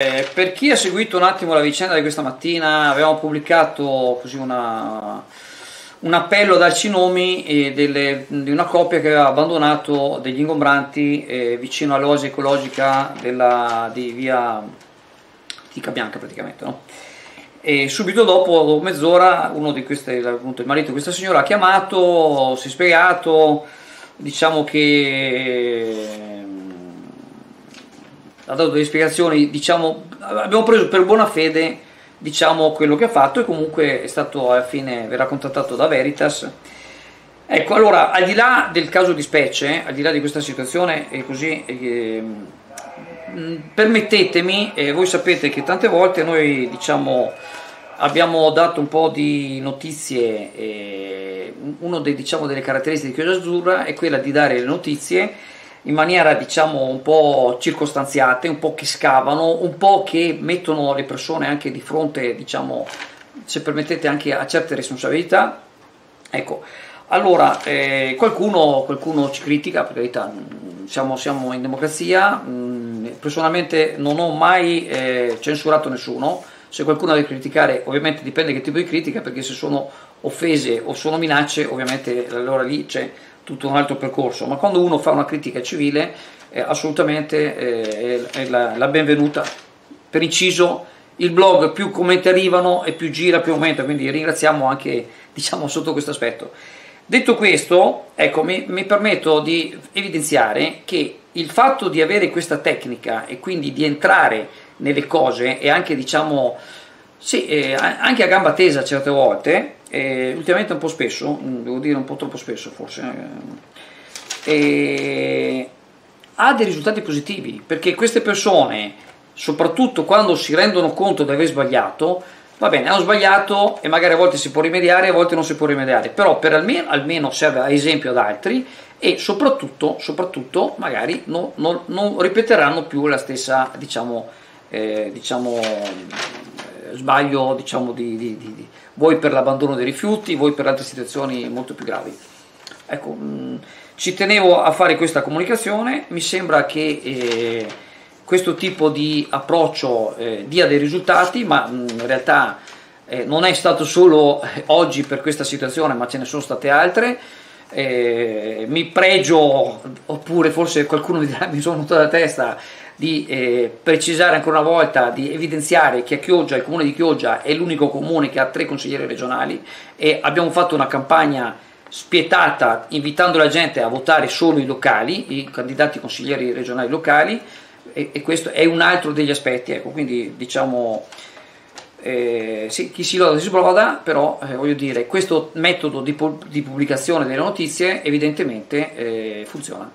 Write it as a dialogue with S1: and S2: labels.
S1: Eh, per chi ha seguito un attimo la vicenda di questa mattina, abbiamo pubblicato così una, un appello ad Alcinomi eh, delle, di una coppia che aveva abbandonato degli ingombranti eh, vicino all'oasi ecologica della, di via Tica Bianca praticamente. No? E subito dopo, dopo mezz'ora, uno di queste, appunto, il marito di questa signora ha chiamato, si è spiegato, diciamo che ha dato delle spiegazioni, diciamo, abbiamo preso per buona fede diciamo, quello che ha fatto e comunque è stato alla fine, verrà contattato da Veritas. Ecco, allora, al di là del caso di specie, al di là di questa situazione, e così, eh, permettetemi, eh, voi sapete che tante volte noi diciamo, abbiamo dato un po' di notizie, eh, una diciamo, delle caratteristiche di Chiesa Azzurra è quella di dare le notizie in maniera diciamo un po' circostanziate, un po' che scavano, un po' che mettono le persone anche di fronte, diciamo, se permettete, anche a certe responsabilità. Ecco, allora eh, qualcuno, qualcuno, ci critica, per carità, siamo, siamo in democrazia, mh, personalmente non ho mai eh, censurato nessuno, se qualcuno deve criticare ovviamente dipende che tipo di critica, perché se sono offese o sono minacce ovviamente allora lì c'è tutto un altro percorso, ma quando uno fa una critica civile eh, assolutamente eh, è, la, la, benvenuta. Per inciso, il blog più commenti arrivano e più gira, più aumenta, quindi ringraziamo anche diciamo, sotto questo aspetto. Detto questo, ecco, mi, mi permetto di evidenziare che il fatto di avere questa tecnica e quindi di entrare nelle cose e anche diciamo sì, eh, anche a gamba tesa certe volte, eh, ultimamente un po' spesso, mm, devo dire un po' troppo spesso forse, eh, ha dei risultati positivi, perché queste persone, soprattutto quando si rendono conto di aver sbagliato, va bene, hanno sbagliato e magari a volte si può rimediare, a volte non si può rimediare, però per almeno, almeno serve a esempio ad altri e soprattutto, soprattutto magari non, non, non ripeteranno più la stessa, diciamo, eh, diciamo sbaglio diciamo, di, di, di, voi per l'abbandono dei rifiuti, voi per altre situazioni molto più gravi. Ecco, mh, mm, ci tenevo a fare questa comunicazione, mi sembra che eh, questo tipo di approccio eh, dia dei risultati, ma mh, mm, in realtà eh, non è stato solo oggi per questa situazione, ma ce ne sono state altre. Eh, mi pregio, oppure forse qualcuno mi dirà mi sono venuto la testa, di eh, precisare ancora una volta, di evidenziare che a Chioggia, il comune di Chioggia è l'unico comune che ha tre consiglieri regionali e abbiamo fatto una campagna spietata invitando la gente a votare solo i locali, i candidati consiglieri regionali locali e, e questo è un altro degli aspetti, ecco, quindi diciamo eh, sì, chi si loda si provoda, però eh, voglio dire, questo metodo di, di, pubblicazione delle notizie evidentemente eh, funziona.